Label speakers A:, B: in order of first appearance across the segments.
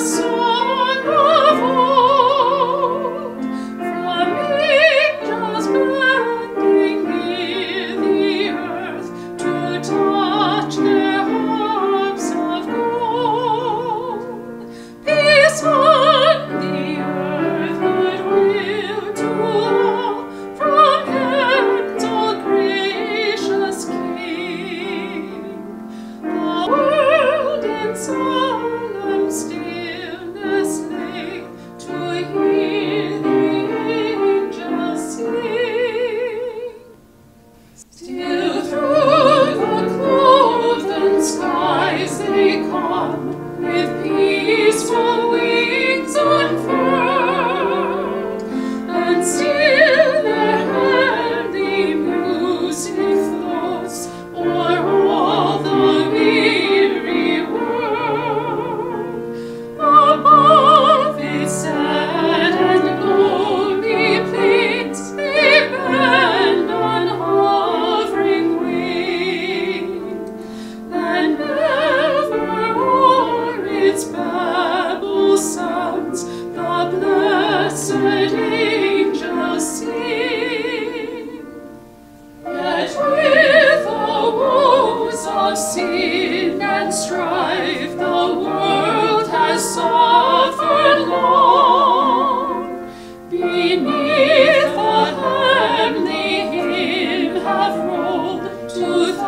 A: soul.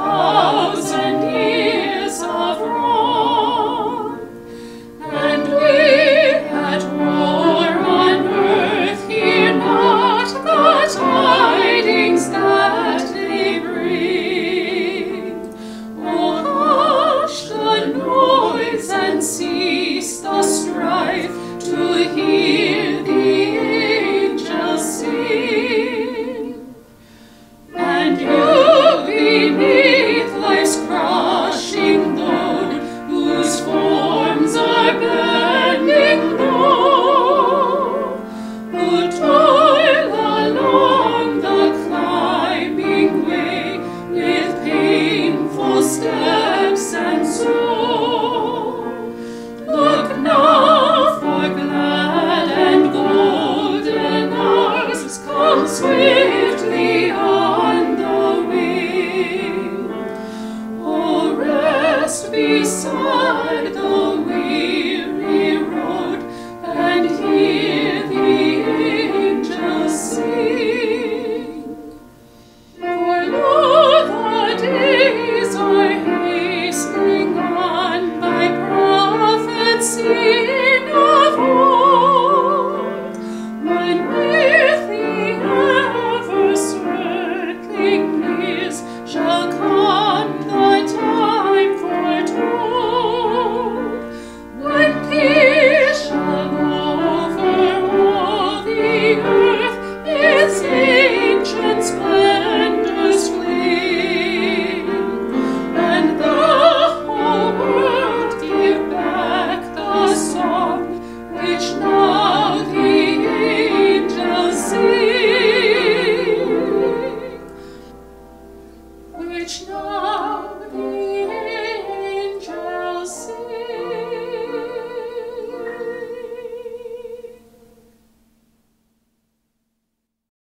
A: Thousand years of